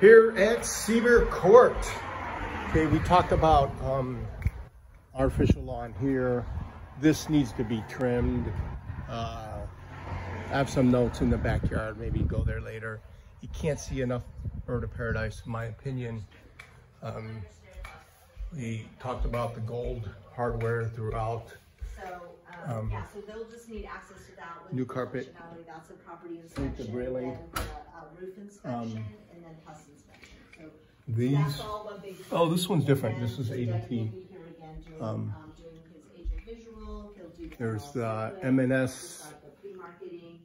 here at Seeber Court. Okay, we talked about um, artificial lawn here. This needs to be trimmed. Uh, I have some notes in the backyard, maybe go there later. You can't see enough bird of paradise, in my opinion. Um, we talked about the gold hardware throughout. So, Um, um, yeah, so they'll just need access to that. with New the carpet. That's a property the inspection, railing. then the, uh, roof inspection, and then pest inspection. So These, that's all one big. oh, this one's different. This is ADT. will be here again doing, Um, um, doing his agent visual, he'll do. There's the the- M&S we've got the pre-marketing,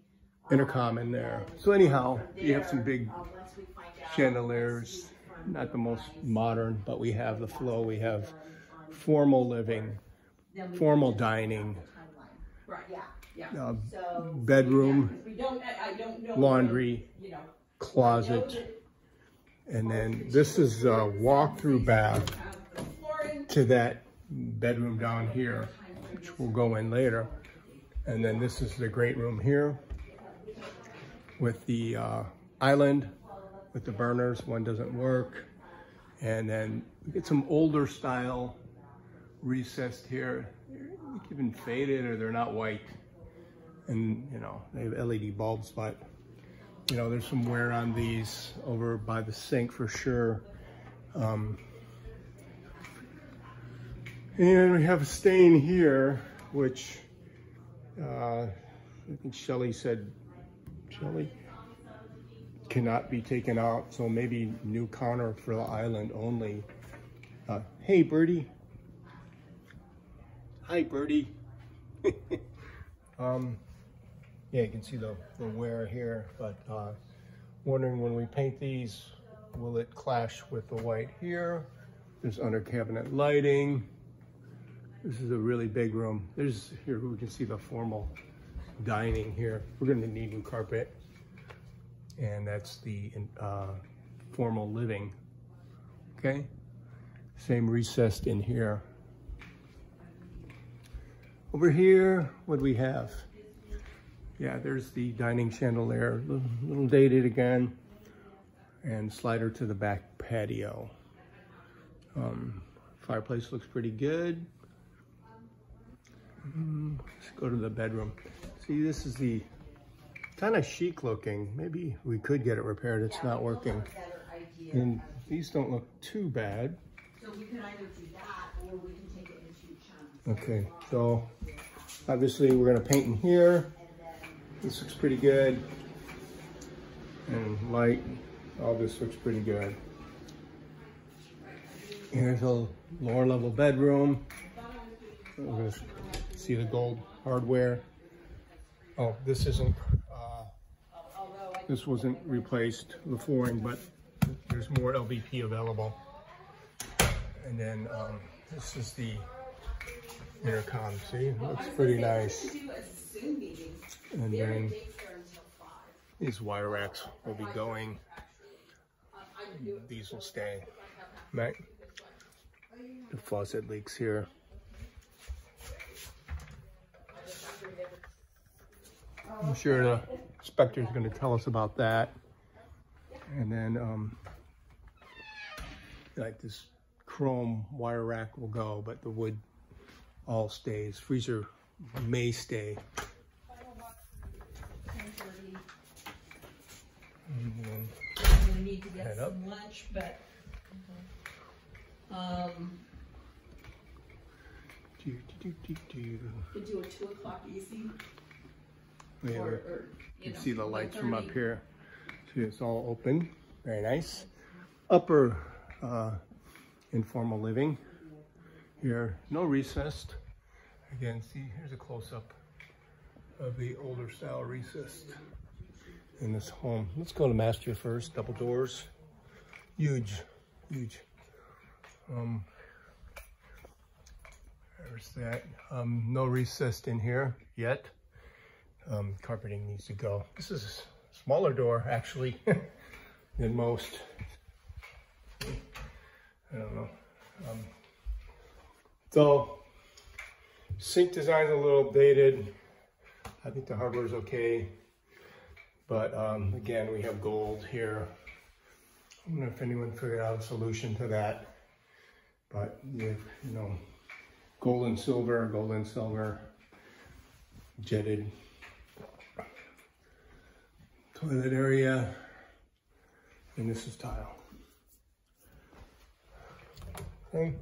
intercom um, in there. So anyhow, you have some big uh, once we find out chandeliers, not the most modern, but we have the flow. We have formal living, formal dining. Right, Yeah, yeah. uh, so. bedroom, we don't, I, I don't know. laundry, You know. closet, and then this is a walk-through bath the flooring, to that bedroom down here, which we'll go in later. And then this is the great room here with the uh, island with the burners. One doesn't work. And then we get some older style recessed here. Even faded or they're not white. And, you know, they have LED bulbs, but, you know, there's some wear on these over by the sink for sure. Um, and we have a stain here, which uh, I think Shelly said, Shelly, cannot be taken out. So maybe new counter for the island only. Uh, hey, Birdie. Hi, Birdie. um, yeah, you can see the, the wear here, but uh, wondering when we paint these, will it clash with the white here? There's under cabinet lighting. This is a really big room. There's here we can see the formal dining here. We're gonna need new carpet. And that's the uh, formal living, okay? Same recessed in here. Over here, what do we have? Yeah, there's the dining chandelier, a little, little dated again. And slider to the back patio. Um, fireplace looks pretty good. Mm, Let's go to the bedroom. See, this is the kind of chic looking. Maybe we could get it repaired. It's not working. And these don't look too bad. So we can either do that or we can take it into chunks. Okay, so obviously we're gonna paint in here. This looks pretty good. And light, all this looks pretty good. Here's a lower level bedroom. We're gonna see the gold hardware. Oh, this isn't, uh, this wasn't replaced, the flooring, but there's more LVP available. And then um, this is the intercom, see? Looks pretty nice. And then these wire racks will be going. These will stay. Right? The faucet leaks here. I'm sure the inspector is gonna tell us about that. And then, um, like this chrome wire rack will go, but the wood all stays. Freezer may stay. And then I'm gonna need to get Head up. some lunch, but, um, do, do, do, do, do. could do a two o'clock easy. Yeah, or, or, You you can know, see the lights from up here. See, it's all open, very nice. Upper uh, informal living. Here, no recessed. Again, see, here's a close-up of the older style recessed in this home. Let's go to master first, double doors. Huge, huge. Um, there's that. Um, no recessed in here yet um, carpeting needs to go. This is a smaller door actually than most. I don't know. Um, so sink design's a little dated. I think the hardware's okay. But um, again, we have gold here. I don't know if anyone figured out a solution to that, but you, know, gold and silver, gold and silver, jetted toilet area, and this is tile. Okay.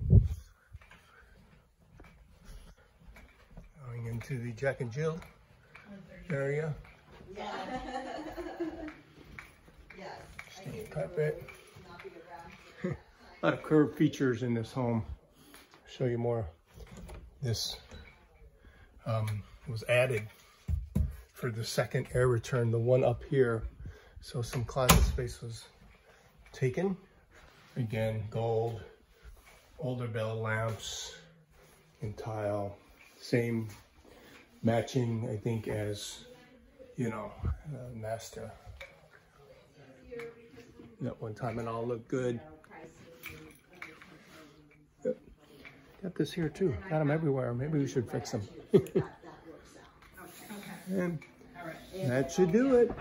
Going into the Jack and Jill area, Yes. stone carpet. A lot of curved features in this home. Show you more. This um, was added for the second air return, the one up here. So some closet space was taken. Again, gold, older bell lamps and tile. Same matching, I think, as, you know, uh, master. That one time and all looked good. Yep. Got this here too. Got them everywhere. Maybe we should fix them. and that should do it.